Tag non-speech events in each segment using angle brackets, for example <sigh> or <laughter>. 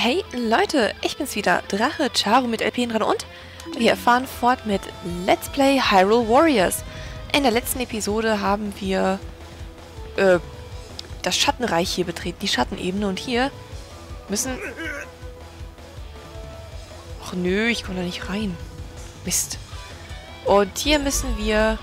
Hey Leute, ich bin's wieder, Drache Charu mit LP dran und wir fahren fort mit Let's Play Hyrule Warriors. In der letzten Episode haben wir äh, das Schattenreich hier betreten, die Schattenebene und hier müssen... Ach nö, ich komme da nicht rein. Mist. Und hier müssen wir...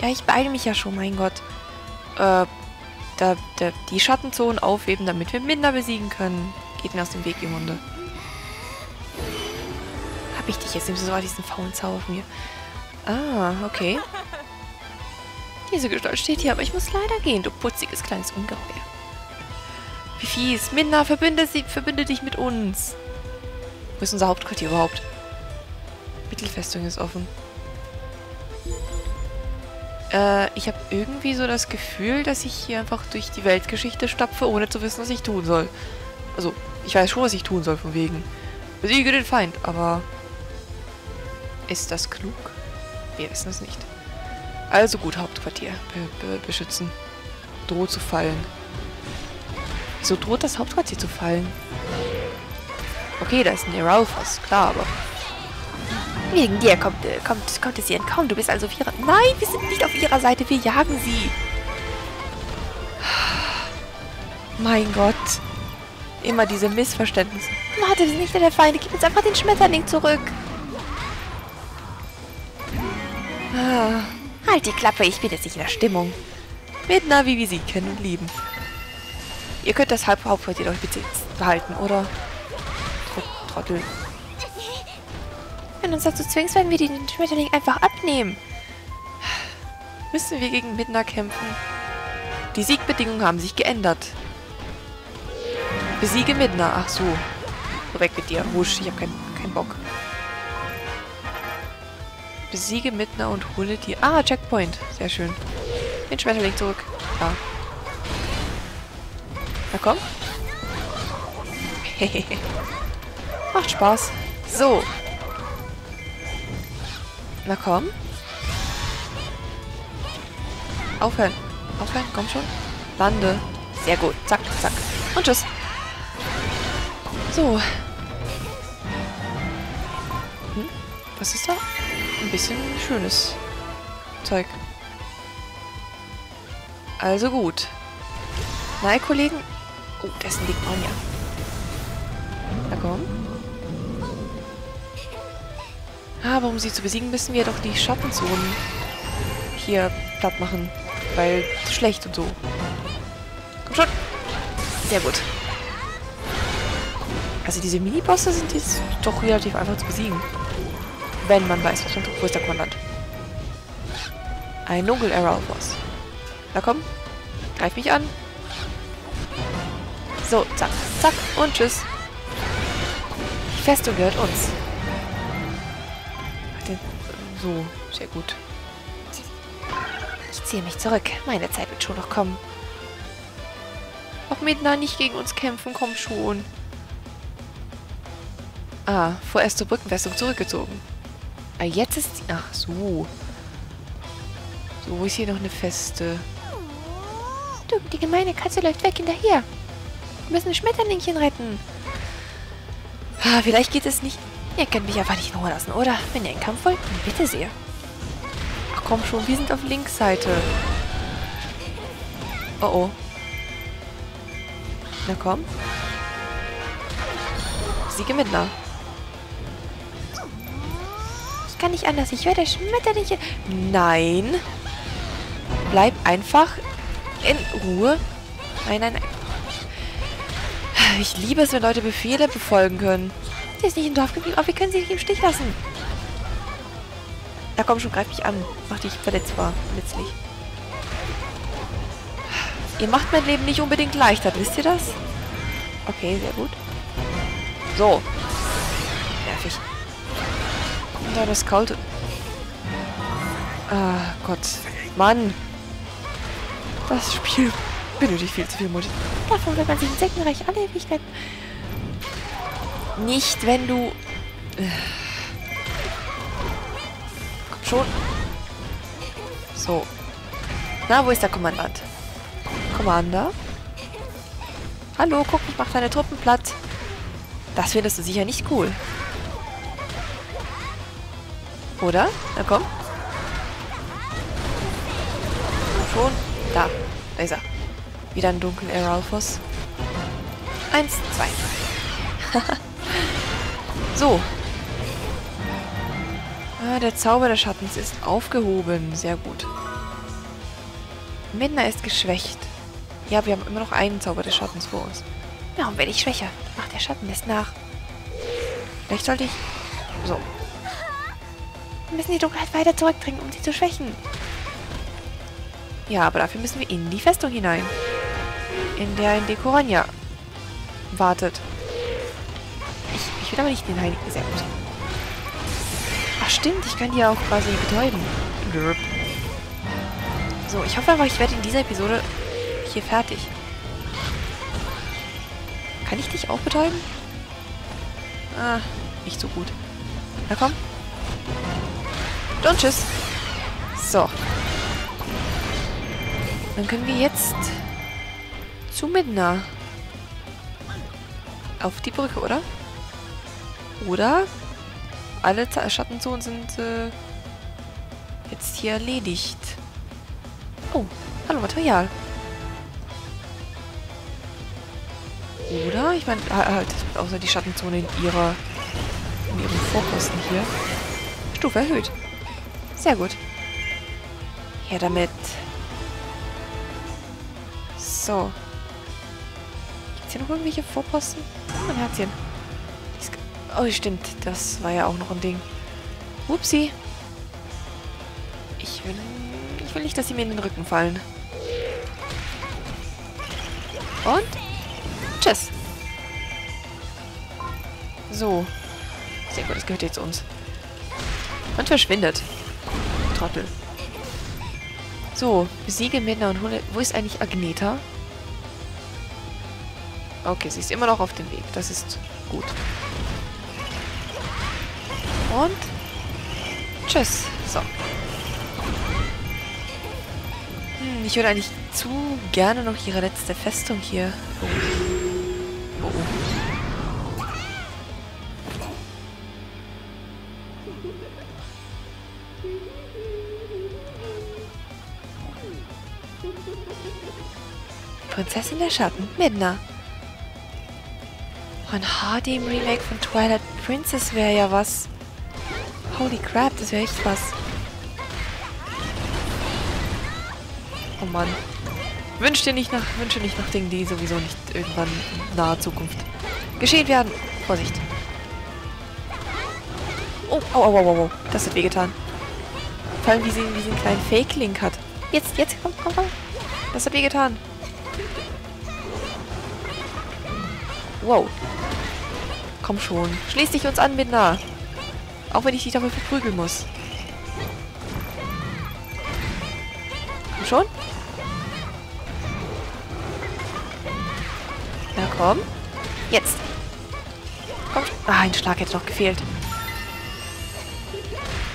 Ja, ich beeile mich ja schon, mein Gott. Äh, da, da, die Schattenzonen aufheben, damit wir Minder besiegen können. Geht mir aus dem Weg, ihr Hunde. Hab ich dich jetzt? Nimmst du sogar diesen faulen Zauber von mir? Ah, okay. Diese Gestalt steht hier, aber ich muss leider gehen, du putziges kleines Ungeheuer. Wie fies. Minna, verbünde, sie, verbünde dich mit uns. Wo ist unser Hauptquartier überhaupt? Mittelfestung ist offen. Äh, ich habe irgendwie so das Gefühl, dass ich hier einfach durch die Weltgeschichte stapfe, ohne zu wissen, was ich tun soll. Also, ich weiß schon, was ich tun soll, von wegen. Besiege den Feind, aber... Ist das klug? Wir wissen es nicht. Also gut, Hauptquartier. Be be beschützen. Droht zu fallen. Wieso droht das Hauptquartier zu fallen? Okay, da ist ein Eralphos, klar, aber... Wegen dir kommt, äh, kommt, kommt es ihr entkommen. Du bist also auf ihrer... Nein, wir sind nicht auf ihrer Seite. Wir jagen sie. Mein Gott. Immer diese Missverständnisse. Warte, wir sind nicht der Feinde. Gib uns einfach den Schmetterling zurück. Ah. Halt die Klappe, ich bin jetzt nicht in der Stimmung. Mit Navi, wie Sie kennen und lieben. Ihr könnt das Halbhauptquartier doch bitte behalten, oder? Trottel. Wenn uns dazu zwingst, werden wir den Schmetterling einfach abnehmen. Müssen wir gegen Midna kämpfen? Die Siegbedingungen haben sich geändert. Besiege Midna. Ach so. weg mit dir. Wusch, ich habe keinen kein Bock. Besiege Midna und hole die... Ah, Checkpoint. Sehr schön. Den Schmetterling zurück. Ja. Na komm. <laughs> Macht Spaß. So. Na komm. Aufhören. Aufhören, komm schon. Lande. Sehr gut. Zack, zack. Und tschüss. So. Hm? Was ist da? Ein bisschen schönes Zeug. Also gut. Nein, Kollegen. Oh, ist ein Ligmania. Na komm. Aber um sie zu besiegen, müssen wir doch die Schattenzonen hier platt machen. Weil schlecht und so. Komm schon. Sehr gut. Also diese Minibosse sind jetzt doch relativ einfach zu besiegen. Wenn man weiß, was man tut. Wo ist der Kommandant? Ein Nogel Arrow Boss. Na komm. Greif mich an. So, zack, zack und tschüss. Die Festung gehört uns. So, sehr gut. Ich ziehe mich zurück. Meine Zeit wird schon noch kommen. Auch Midna nicht gegen uns kämpfen, komm schon. Ah, vorerst zur Brückenfestung zurückgezogen. Ah, jetzt ist die... Ach, so. So, wo ist hier noch eine Feste? Du, die gemeine Katze läuft weg hinterher. Wir müssen ein Schmetterlingchen retten. Ah, vielleicht geht es nicht... Ihr könnt mich einfach nicht in Ruhe lassen, oder? Wenn ihr einen Kampf wollt, dann bitte sehr. Ach komm schon, wir sind auf Linksseite. Oh oh. Na komm. Siege Mittler. Kann nicht anders, ich höre das Schmetterliche. Nein. Bleib einfach in Ruhe. Nein, nein, nein. Ich liebe es, wenn Leute Befehle befolgen können. Sie ist nicht im Dorf geblieben, aber wir können sie nicht im Stich lassen. Da komm schon, greif mich an. Mach dich verletzbar. Letztlich. Ihr macht mein Leben nicht unbedingt leichter, wisst ihr das? Okay, sehr gut. So. Nervig. Da das kalte... Ah, Gott. Mann. Das Spiel benötigt viel zu viel Musik. Davon wird man sich Insektenreich alle Ewigkeiten... Nicht, wenn du... Komm schon. So. Na, wo ist der Kommandant? Commander? Hallo, guck, ich mach deine Truppen platt. Das findest du sicher nicht cool. Oder? Na komm. Schon. Da. Da ist er. Wieder ein dunklen Eralphos. Eins, zwei. <laughs> so. Ah, der Zauber des Schattens ist aufgehoben. Sehr gut. Midna ist geschwächt. Ja, wir haben immer noch einen Zauber des Schattens vor uns. Warum werde ich schwächer? Ach, der Schatten lässt nach. Vielleicht sollte ich... So. Wir müssen die Dunkelheit weiter zurückdrängen, um sie zu schwächen. Ja, aber dafür müssen wir in die Festung hinein. In der ein Dekoranja wartet. Ich, ich will aber nicht den Heiligen. Sehr gut. Ach stimmt, ich kann die ja auch quasi betäuben. So, ich hoffe einfach, ich werde in dieser Episode hier fertig. Kann ich dich auch betäuben? Ah, nicht so gut. Na komm. Und tschüss. So. Dann können wir jetzt zu Midna. Auf die Brücke, oder? Oder alle Schattenzonen sind äh, jetzt hier erledigt. Oh, hallo Material. Oder? Ich meine, halt, außer die Schattenzone in ihrer in ihrem Vorposten hier. Stufe erhöht. Sehr gut. Her damit. So. Gibt's hier noch irgendwelche Vorposten? Oh, ein Herzchen. Oh, stimmt. Das war ja auch noch ein Ding. Upsi. Ich will... Ich will nicht, dass sie mir in den Rücken fallen. Und? Tschüss. So. Sehr gut, das gehört jetzt uns. Und verschwindet. Trottel. So, besiege Midna und hole... Wo ist eigentlich Agneta? Okay, sie ist immer noch auf dem Weg. Das ist gut. Und... Tschüss. So. Hm, ich würde eigentlich zu gerne noch ihre letzte Festung hier... Oh. Oh. Prinzessin der Schatten, Midna. Ein HD im Remake von Twilight Princess wäre ja was. Holy crap, das wäre echt was. Oh Mann. Wünsch dir nicht nach, wünsche nicht nach Dingen, die sowieso nicht irgendwann in naher Zukunft geschehen werden. Vorsicht. Oh, au, au, au, au. Das hat wehgetan. Vor allem, wie sie, wie kleinen Fake-Link hat. Jetzt, jetzt, komm, komm, komm. Das hat wehgetan. Wow. Komm schon. Schließ dich uns an, Midna. Auch wenn ich dich dafür verprügeln muss. Komm schon. Na komm. Jetzt. Komm. Ah, ein Schlag hätte noch gefehlt.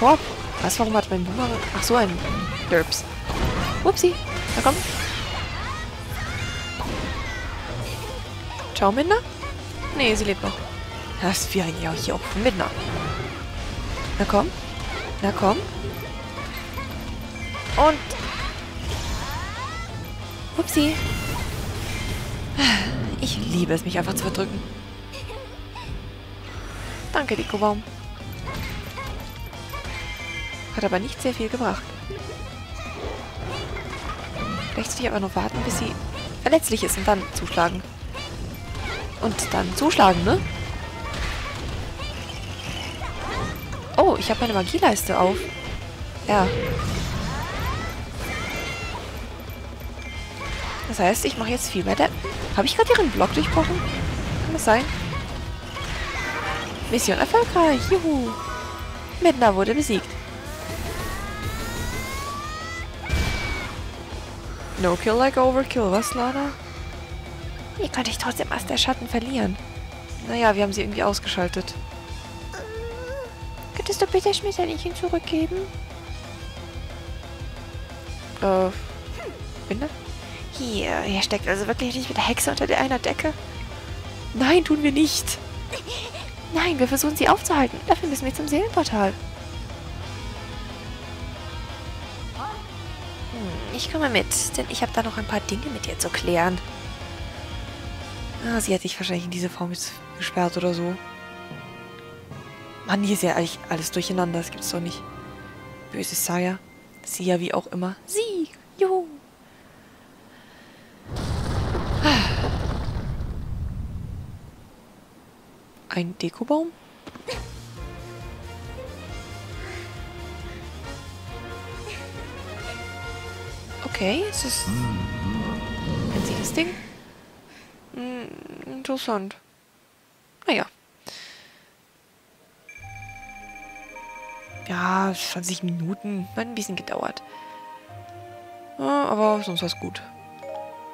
Komm. Was, warum hat mein Boomerang... Ach so, ein Derps. Upsi. Na komm. Ciao, Midna. Nee, sie lebt noch. Das wäre ja hier auch von Midna. Na komm. Na komm. Und... Upsi. Ich liebe es, mich einfach zu verdrücken. Danke, Dikobaum. Hat aber nicht sehr viel gebracht. Vielleicht sollte ich aber noch warten, bis sie verletzlich ist und dann zuschlagen. Und dann zuschlagen, ne? Oh, ich habe meine Magieleiste auf. Ja. Das heißt, ich mache jetzt viel mehr Damage. Habe ich gerade ihren Block durchbrochen? Kann das sein? Mission erfolgreich. Juhu. Midna wurde besiegt. No kill like overkill, was, Lana? Wie konnte ich trotzdem Ast der Schatten verlieren? Naja, wir haben sie irgendwie ausgeschaltet. Könntest du bitte Schmetterlinchen zurückgeben? Äh, Binder? Hier, ihr steckt also wirklich nicht mit der Hexe unter der einer Decke? Nein, tun wir nicht. Nein, wir versuchen sie aufzuhalten. Dafür müssen wir zum Seelenportal. Hm, ich komme mit, denn ich habe da noch ein paar Dinge mit dir zu klären. Ah, sie hat sich wahrscheinlich in diese Form jetzt gesperrt oder so. Mann, hier ist ja eigentlich alles durcheinander. Das gibt's doch nicht. Böse Saya. Sie ja wie auch immer. Sie! Juhu! Ein Dekobaum? Okay, ist das ein das Ding? Hm, interessant. Naja. Ja, 20 Minuten. Hat ein bisschen gedauert. Ja, aber sonst war es gut.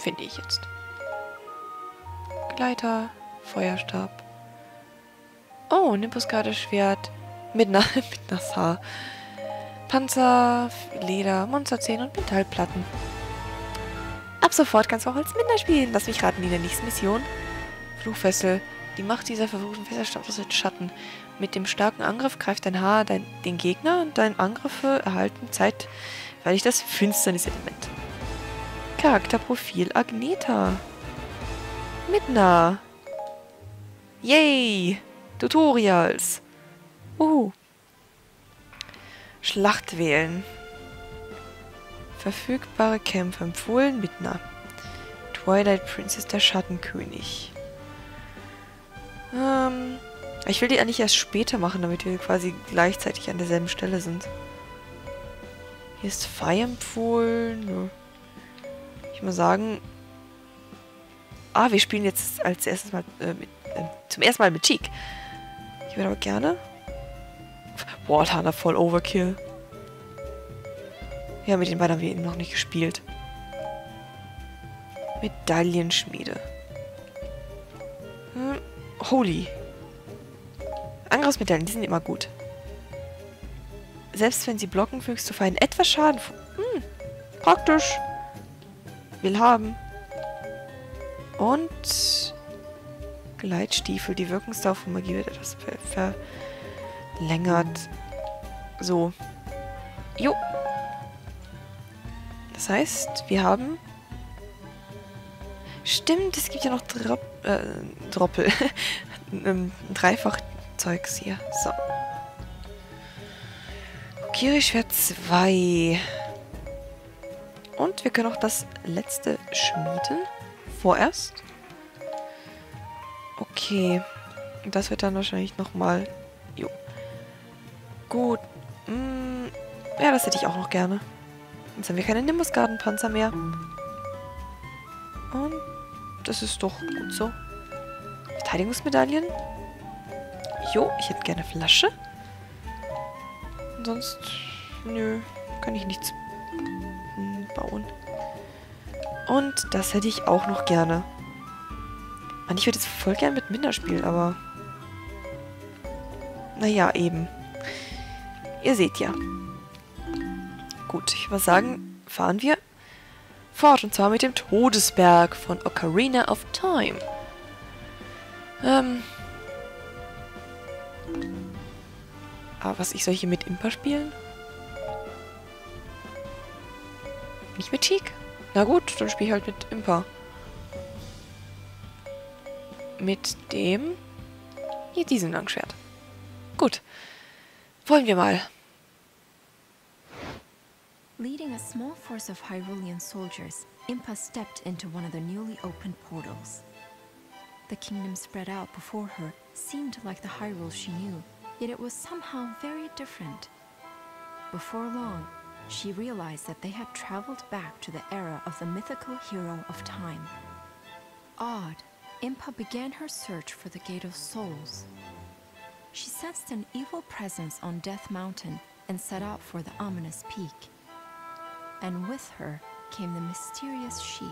Finde ich jetzt. Gleiter, Feuerstab. Oh, Nimbusgarde-Schwert. Mit, Na <laughs> mit Nassar. Panzer, Leder, Monsterzähne und Metallplatten. Ab sofort kannst du auch als Minder spielen. Lass mich raten, in der nächsten Mission. Fluchfessel. Die Macht dieser verfluchten Fässer stammt aus den Schatten. Mit dem starken Angriff greift dein Haar dein, den Gegner und deine Angriffe erhalten Zeit, weil ich das Finsternis-Element. Charakterprofil Agneta. Midna. Yay! Tutorials. Uh. Schlacht wählen. Verfügbare Kämpfe empfohlen Midna. Twilight Princess der Schattenkönig. Ähm, ich will die eigentlich erst später machen, damit wir quasi gleichzeitig an derselben Stelle sind. Hier ist Fei empfohlen. Ich mal sagen... Ah, wir spielen jetzt als erstes mal äh, mit, äh, zum ersten Mal mit Cheek. Ich würde aber gerne... Boah, Tana voll Overkill. Ja, mit den beiden haben wir eben noch nicht gespielt. Medaillenschmiede. Hm, holy. Angriffsmedaillen, die sind immer gut. Selbst wenn sie blocken, fügst du Feinden etwas Schaden. Hm, praktisch. Will haben. Und Gleitstiefel. Die Wirkungsdauer von Magie wird etwas ver verlängert. So. Jo. Das heißt, wir haben... Stimmt, es gibt ja noch Drop äh, Droppel. <laughs> Dreifach-Zeugs hier. So. Kiri-Schwert 2. Und wir können auch das letzte schmieden. Vorerst. Okay. Das wird dann wahrscheinlich nochmal... Gut. Hm, ja, das hätte ich auch noch gerne. Jetzt haben wir keine Nimbus-Garden-Panzer mehr. Und das ist doch gut so. Verteidigungsmedaillen. Jo, ich hätte gerne Flasche. sonst, nö, kann ich nichts bauen. Und das hätte ich auch noch gerne. Mann, ich würde jetzt voll gern mit Minder spielen, aber... Naja, eben. Ihr seht ja. Gut, ich würde sagen, fahren wir fort. Und zwar mit dem Todesberg von Ocarina of Time. Ähm... Aber was, ich soll hier mit Impa spielen? Nicht mit Cheek? Na gut, dann spiele ich halt mit Impa mit dem... Hier, diesem Langschwert. Gut. Wollen wir mal. Leading a small force of Hyrulean soldiers, Impa stepped into one of the newly opened portals. The kingdom spread out before her seemed like the Hyrule she knew, yet it was somehow very different. Before long, she realized that they had traveled back to the era of the mythical hero of time. Awed, Impa began her search for the Gate of Souls. She sensed an evil presence on Death Mountain and set out for the ominous peak. And with her came the mysterious Sheik.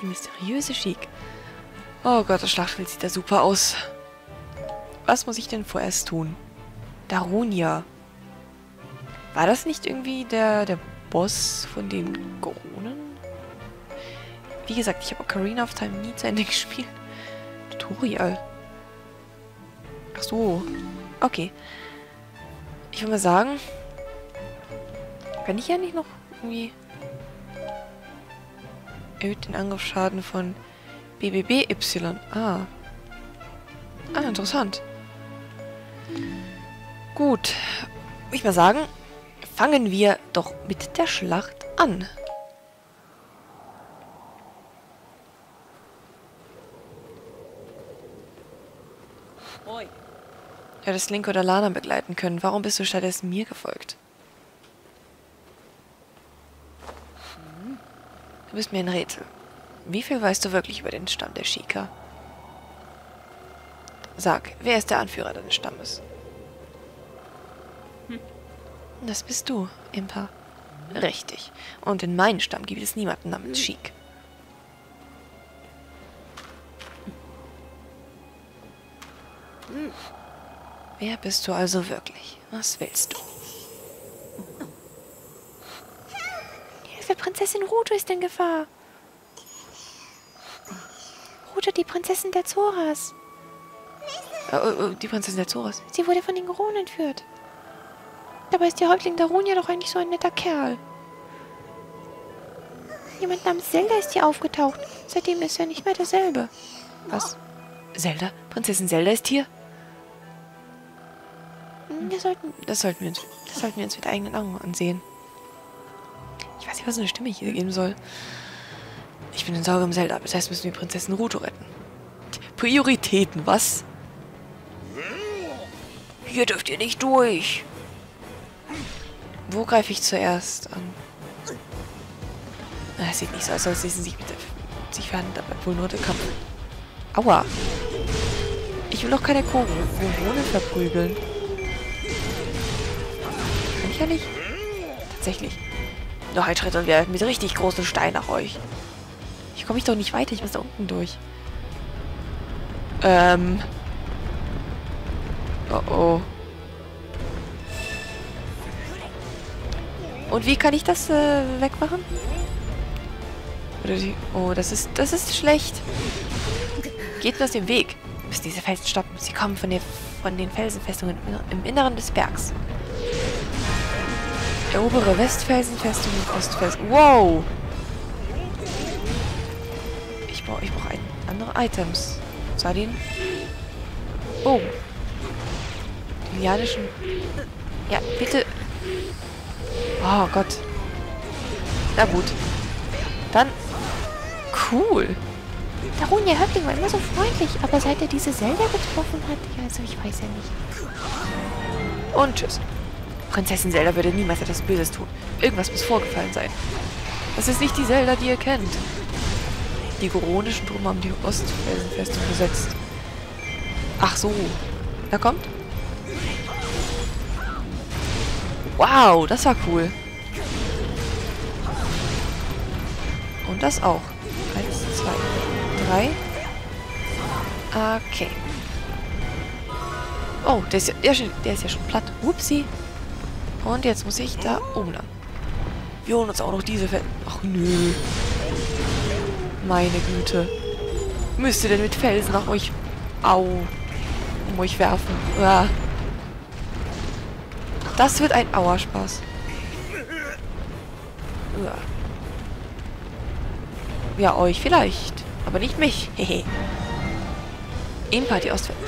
Die mysteriöse Sheik. Oh Gott, das Schlachtfeld sieht ja super aus. Was muss ich denn vorerst tun? Darunia. War das nicht irgendwie der, der Boss von den Goronen? Wie gesagt, ich habe Ocarina of Time nie zu Ende <laughs> gespielt. Tutorial. Ach so. Okay. Ich würde mal sagen, kann ich ja nicht noch irgendwie erhöht den Angriffsschaden von BBBY. Ah. Ah, interessant. Gut. Ich mal sagen, fangen wir doch mit der Schlacht an. Du hättest Link oder Lana begleiten können. Warum bist du stattdessen mir gefolgt? Du bist mir ein Rätsel. Wie viel weißt du wirklich über den Stamm der Shika? Sag, wer ist der Anführer deines Stammes? Das bist du, Impa. Richtig. Und in meinem Stamm gibt es niemanden namens Sheik. Wer bist du also wirklich? Was willst du? <laughs> Hilfe, Prinzessin Ruto ist in Gefahr. Ruto, die Prinzessin der Zoras. Äh, äh, die Prinzessin der Zoras. Sie wurde von den Goronen entführt. Dabei ist der Häuptling Darunia doch eigentlich so ein netter Kerl. Jemand namens Zelda ist hier aufgetaucht. Seitdem ist er nicht mehr derselbe. Was? Zelda? Prinzessin Zelda ist hier? Wir sollten, das, sollten wir uns, das sollten wir uns mit eigenen Augen ansehen. Ich weiß nicht, was eine Stimme hier geben soll. Ich bin in Sorge um Zelda. Das heißt, müssen wir Prinzessin Ruto retten. Prioritäten, was? Hier dürft ihr nicht durch. Wo greife ich zuerst an? Es sieht nicht so aus, als ließen sich mit sich verhandeln, aber wohl nur der Kampf. Aua. Ich will doch keine Koronen verprügeln. Kann ich nicht. Tatsächlich. Noch ein Schritt und wir mit richtig großen Steinen nach euch. Hier komme ich doch nicht weiter. Ich muss da unten durch. Ähm. Oh oh. Und wie kann ich das äh, wegmachen? Oh, das ist, das ist schlecht. Geht mir aus dem Weg. Müssen diese Felsen stoppen. Sie kommen von, der, von den Felsenfestungen im Inneren des Bergs. Erobere Westfelsenfestung und Ostfelsen. Wow! Ich brauche ich brauch andere Items. Bogen. Den janischen... Ja, bitte. Oh Gott. Na gut. Dann... Cool. Darunia Häuptling war immer so freundlich, aber seit er diese Zelda getroffen hat, ja, also ich weiß ja nicht. Und tschüss. Prinzessin Zelda würde niemals etwas Böses tun. Irgendwas muss vorgefallen sein. Das ist nicht die Zelda, die ihr kennt. Die goronischen Truppen haben die Ostfelsenfestung besetzt. Ach so. Na kommt. Wow, das war cool. Und das auch. Eins, zwei, drei. Okay. Oh, der ist ja, der ist ja schon platt. Upsi. Und jetzt muss ich da oben lang. Wir holen uns auch noch diese Fel... Ach nö. Meine Güte. Müsst ihr denn mit Felsen nach euch... Au. Um euch werfen. Uah. Das wird ein Auerspaß. Uah. Ja, euch vielleicht. Aber nicht mich. Hehe. Impa, die Ostfeld.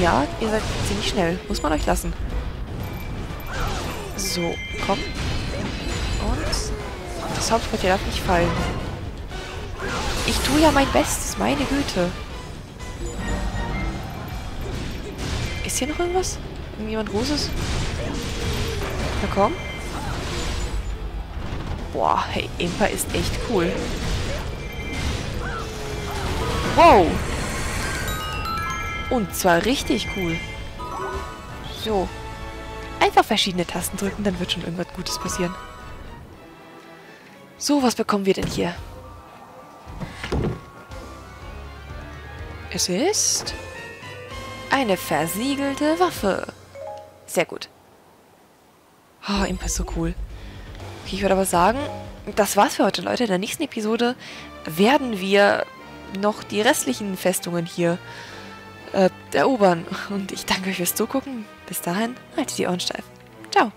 Ja, ihr seid ziemlich schnell. Muss man euch lassen. So, komm. Und das Hauptquartier darf nicht fallen. Ich tue ja mein Bestes, meine Güte. Ist hier noch irgendwas? Irgendjemand Großes? Na komm. Boah, hey, Impa ist echt cool. Wow. Und zwar richtig cool. So. Einfach verschiedene Tasten drücken, dann wird schon irgendwas Gutes passieren. So, was bekommen wir denn hier? Es ist eine versiegelte Waffe. Sehr gut. Oh, Imp so cool. Okay, ich würde aber sagen, das war's für heute, Leute. In der nächsten Episode werden wir noch die restlichen Festungen hier äh, erobern. Und ich danke euch fürs Zugucken. Bis dahin, haltet die Ohren steif. Ciao.